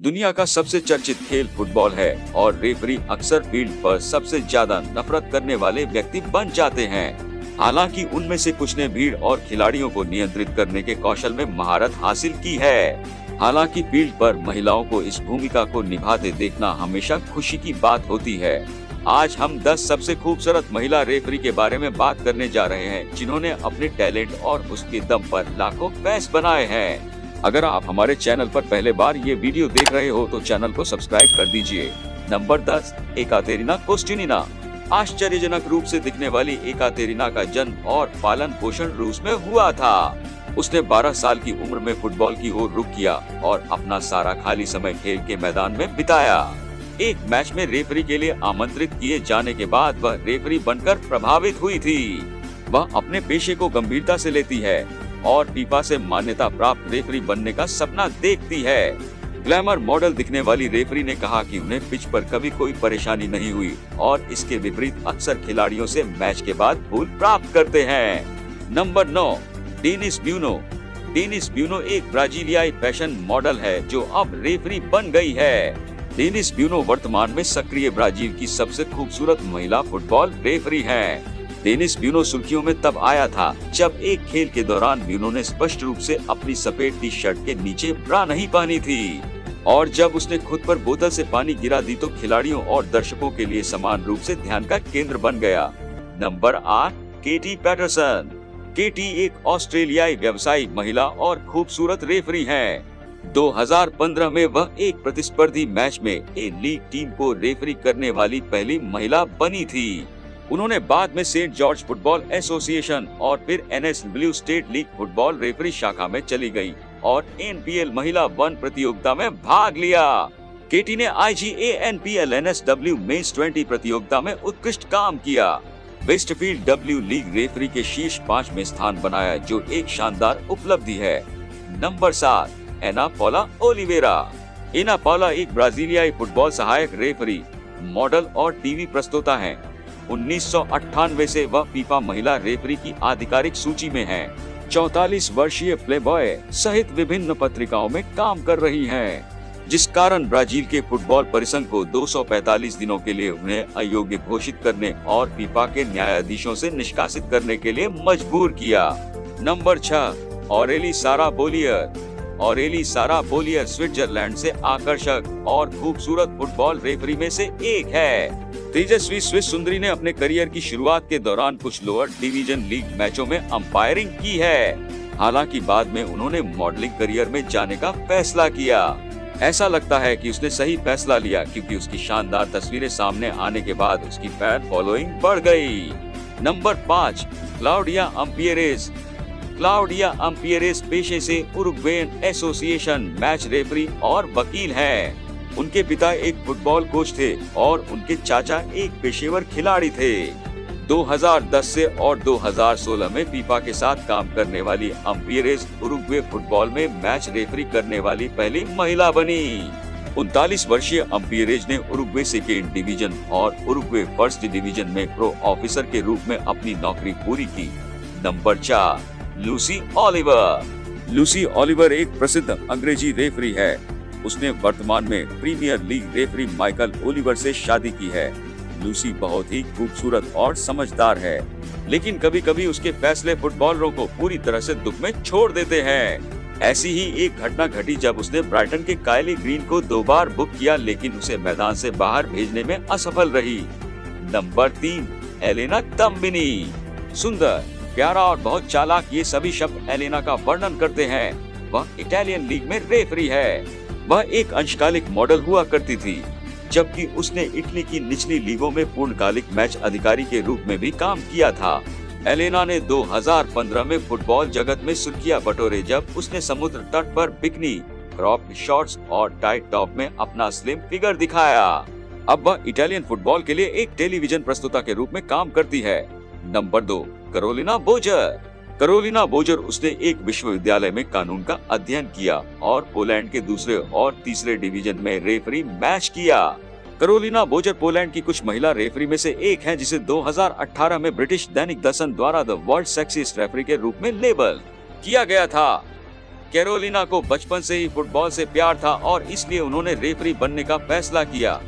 दुनिया का सबसे चर्चित खेल फुटबॉल है और रेफरी अक्सर फ़ील्ड पर सबसे ज़्यादा नफरत करने वाले व्यक्ति बन जाते हैं। हालाँकि उनमें से कुछ ने भीड़ और खिलाड़ियों को नियंत्रित करने के कौशल में महारत हासिल की है। हालाँकि फ़ील्ड पर महिलाओं को इस भूमिका को निभाते देखना हमेशा खुशी की बात होती है। आज हम 10 सबसे खूबसूरत महिला रेफरी के बारे में बात करने जा रहे हैं, जिन्होंने अपने टैलेंट और उसके दम पर लाखों पैस बनाए हैं। अगर आप हमारे चैनल पर पहले बार ये वीडियो देख रहे हो तो चैनल को सब्सक्राइब कर दीजिए। नंबर दस, एकातेरिना कोस्टिनिना। आश्चर्यजनक रूप से दिखने वाली एकातेरिना का जन्म और पालन पोषण रूस में हुआ था। उसने 12 साल की उम्र में फुटबॉल की ओर रुख किया और अपना सारा खाली समय खेल के मैदान में बिताया। एक मैच में रेफरी के लिए आमंत्रित किए जाने के बाद वह रेफरी बनकर प्रभावित हुई थी। वह अपने पेशे को गंभीरता से लेती है। और फीफा से मान्यता प्राप्त रेफरी बनने का सपना देखती है। ग्लैमर मॉडल दिखने वाली रेफरी ने कहा कि उन्हें पिच पर कभी कोई परेशानी नहीं हुई और इसके विपरीत अक्सर खिलाड़ियों से मैच के बाद भूल प्राप्त करते हैं। नंबर नौ, डेनिस ब्यूनो। डेनिस ब्यूनो एक ब्राजीलियाई फ़ैशन मॉडल है जो अब रेफरी बन गई है। डेनिस ब्यूनो वर्तमान में सक्रिय ब्राज़ील की सबसे खूबसूरत महिला फुटबॉल रेफरी हैं। डेनिस ब्यूनो सुर्खियों में तब आया था, जब एक खेल के दौरान ब्यूनो ने स्पष्ट रूप से अपनी सफ़ेद टी शर्ट के नीचे ब्रा नहीं पहनी थी। और जब उसने खुद पर बोतल से पानी गिरा दी तो खिलाड़ियों और दर्शकों के लिए समान रूप से ध्यान का केंद्र बन गया। नंबर आठ, केटी पैटरसन। केटी एक ऑस्ट्रेलियाई व्यवसायी, महिला और खूबसूरत रेफरी हैं। 2015 में वह एक प्रतिस्पर्धी मैच में ए लीग टीम को रेफरी करने वाली पहली महिला बनी थी। उन्होंने बाद में सेंट जॉर्ज फुटबॉल एसोसिएशन और फिर NSW state league football referee शाखा में चली गई और एनपीएल महिला वन प्रतियोगिता में भाग लिया। केटी ने I G A N P L N S W mess twenty प्रतियोगिता में उत्कृष्ट काम किया। वेस्टफील्ड डब्ल्यू लीग रेफरी के शीर्ष पाँच में स्थान बनाया, जो एक शानदार उपलब्धि है। नंबर सात, एना पोला ओलिवेरा। एना पोला एक ब्राजीलियाई फुटबॉल सहायक रेफरी, मॉडल और टीवी प्रस्तोता हैं। उन्नीस से वह फीफा महिला रेफरी की आधिकारिक सूची में है। चौतालीस वर्षीय प्लेबॉय सहित विभिन्न पत्रिकाओं में काम कर रही हैं, जिस कारण ब्राज़ील के फुटबॉल परिसंघ को 245 दिनों के लिए उन्हें अयोग्य घोषित करने और फीफा के न्यायाधीशों से निष्कासित करने के लिए मजबूर किया। नंबर छह औरेली सारा बोलियर। औरेली सारा बोलियर स्विट्जरलैंड से आकर्षक और खूबसूरत फुटबॉल रेफरी में से एक है। तेजस्वी स्विस सुंदरी ने अपने करियर की शुरुआत के दौरान कुछ लोअर डिवीज़न लीग मैचों में अंपायरिंग की है। हालाँकि बाद में उन्होंने मॉडलिंग करियर में जाने का फैसला किया। ऐसा लगता है कि उसने सही फैसला लिया क्योंकि उसकी शानदार तस्वीरें सामने आने के बाद उसकी फ़ैन फॉलोइंग बढ़ गई। नंबर पाँच, क्लाउडिया अम्पियरेस क्लाउडिया अम्पियरेस पेशे से उरुग्वेन एसोसिएशन मैच रेफरी और वकील है। उनके पिता एक फुटबॉल कोच थे और उनके चाचा एक पेशेवर खिलाड़ी थे। 2010 से और 2016 में फीफा के साथ काम करने वाली अम्पियरेज उरुग्वे फुटबॉल में मैच रेफरी करने वाली पहली महिला बनी। उनतालीस वर्षीय अम्पियरेज ने उरुग्वे सेकेंड डिवीज़न और उरुग्वे फ़र्स्ट डिवीज़न में प्रो ऑफिसर के रूप में अपनी नौकरी पूरी की। नंबर चार, लूसी ऑलिवर लूसी ऑलिवर एक प्रसिद्ध अंग्रेज़ी रेफरी है। उसने वर्तमान में premier league referee Michael Oliver से शादी की है। लूसी बहुत ही खूबसूरत और समझदार है, लेकिन कभी कभी उसके फैसले फुटबॉलरों को पूरी तरह से दुख में छोड़ देते हैं। ऐसी ही एक घटना घटी जब उसने ब्राइटन के कायली ग्रीन को दो बार बुक किया, लेकिन उसे मैदान से बाहर भेजने में असफल रही। नंबर तीन, एलेना तम्बिनी सुंदर, प्यारा और बहुत चालाक ये सभी शब्द एलेना का वर्णन करते हैं। वह इटालियन लीग में रेफरी है। वह एक अंशकालिक मॉडल हुआ करती थी, जबकि उसने इटली की निचली लीगों में पूर्णकालिक मैच अधिकारी के रूप में भी काम किया था। एलेना ने 2015 में फुटबॉल जगत में सुर्खियाँ बटोरे जब उसने समुद्र तट पर बिकनी, क्रॉप शॉर्ट्स और टाइट टॉप में अपना स्लिम फिगर दिखाया। अब वह इटालियन फुटबॉल के लिए एक टेलीविज़न प्रस्तुता के रूप में काम करती है। नंबर दो, करोलिना बोजर। करोलिना बोजर उसने एक विश्वविद्यालय में कानून का अध्ययन किया और पोलैंड के दूसरे और तीसरे डिवीज़न में रेफरी मैच किया। करोलिना बोजर पोलैंड की कुछ महिला रेफरी में से एक है, जिसे 2018 में ब्रिटिश दैनिक दर्शन द्वारा द वर्ल्ड सेक्सिस्ट रेफरी के रूप में लेबल किया गया था। कैरोलिना को बचपन से ही फुटबॉल से प्यार था और इसलिए उन्होंने रेफरी बनने का फैसला किया।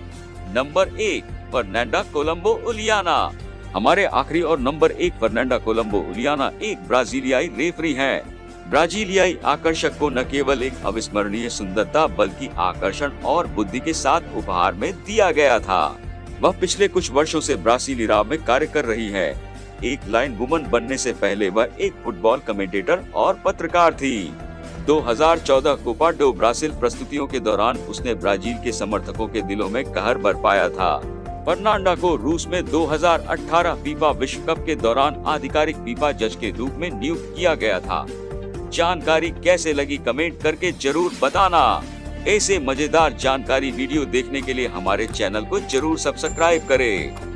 नंबर एक, फर्नांडा कोलम्बो उलियाना। हमारे आखिरी और नंबर एक फर्नांडा कोलंबो उलियाना एक ब्राजीलियाई रेफरी है। ब्राजीलियाई आकर्षक को न केवल एक अविस्मरणीय सुंदरता, बल्कि आकर्षण और बुद्धि के साथ उपहार में दिया गया था। वह पिछले कुछ वर्षों से ब्राजीली राव में कार्य कर रही है। एक लाइन वुमन बनने से पहले वह एक फुटबॉल कमेंटेटर और पत्रकार थी। 2014 कोपा डो ब्राज़ील प्रस्तुतियों के दौरान उसने ब्राज़ील के समर्थकों के दिलों में कहर बरपाया था। फर्नांडा को रूस में 2018 फीफा विश्व कप के दौरान आधिकारिक फीफा जज के रूप में नियुक्त किया गया था। जानकारी कैसे लगी कमेंट करके ज़रूर बताना। ऐसे मज़ेदार जानकारी वीडियो देखने के लिए हमारे चैनल को ज़रूर सब्सक्राइब करें।